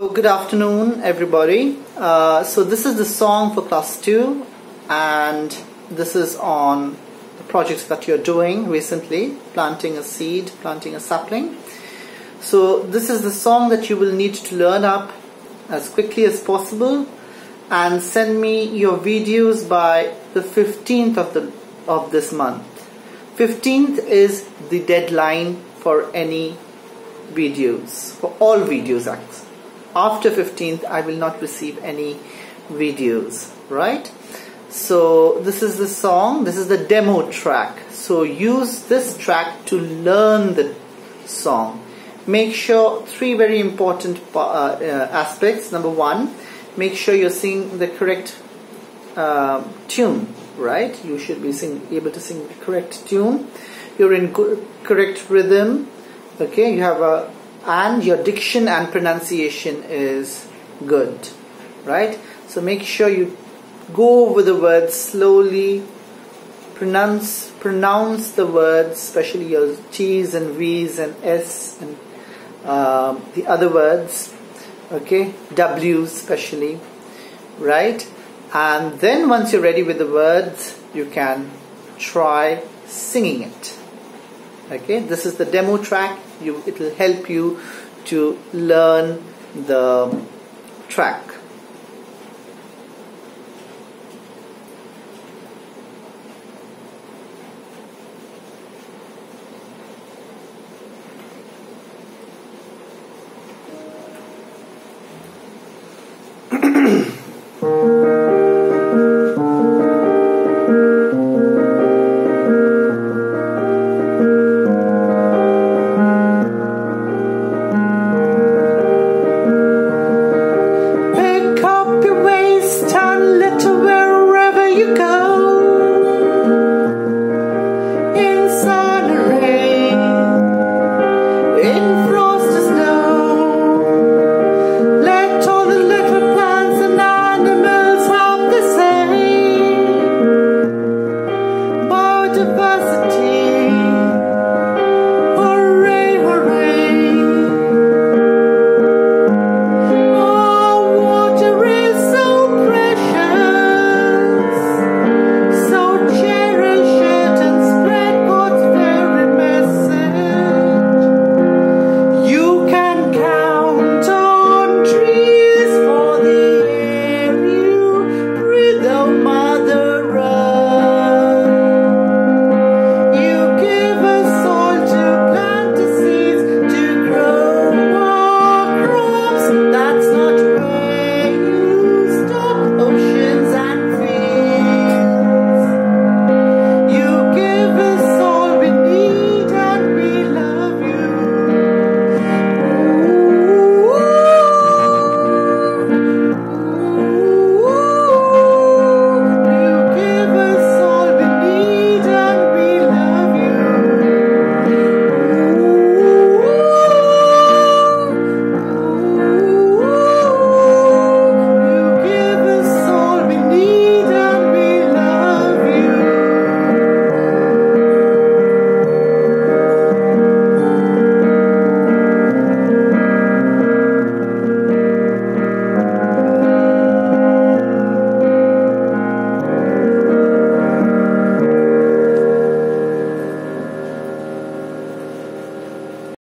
Good afternoon, everybody. Uh, so this is the song for class two, and this is on the projects that you're doing recently, planting a seed, planting a sapling. So this is the song that you will need to learn up as quickly as possible, and send me your videos by the 15th of the of this month. 15th is the deadline for any videos, for all videos actually after 15th I will not receive any videos right? So this is the song this is the demo track. So use this track to learn the song. Make sure three very important uh, uh, aspects. Number one make sure you're singing the correct uh, tune right? You should be sing, able to sing the correct tune. You're in correct rhythm okay? You have a and your diction and pronunciation is good right? So make sure you go over the words slowly pronounce pronounce the words especially your t's and v's and s and uh, the other words okay? W especially right? And then once you're ready with the words you can try singing it okay this is the demo track. You it will help you to learn the track